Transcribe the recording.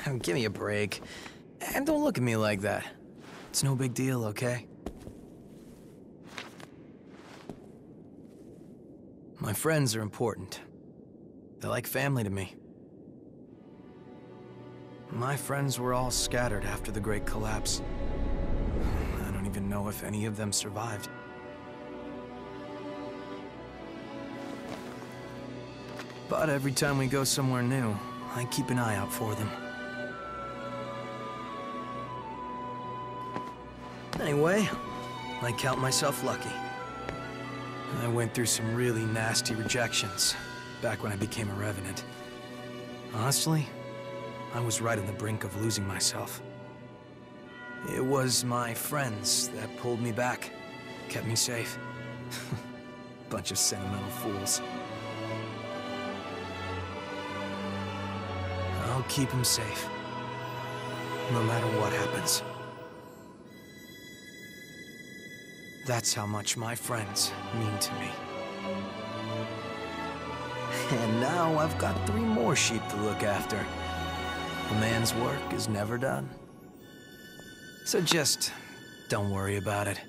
Give me a break. And don't look at me like that. It's no big deal, okay? My friends are important. They're like family to me. My friends were all scattered after the Great Collapse. I don't even know if any of them survived. But every time we go somewhere new, I keep an eye out for them. Anyway, I count myself lucky. I went through some really nasty rejections back when I became a Revenant. Honestly, I was right on the brink of losing myself. It was my friends that pulled me back, kept me safe. Bunch of sentimental fools. I'll keep him safe. No matter what happens. That's how much my friends mean to me. And now I've got three more sheep to look after. A man's work is never done. So just don't worry about it.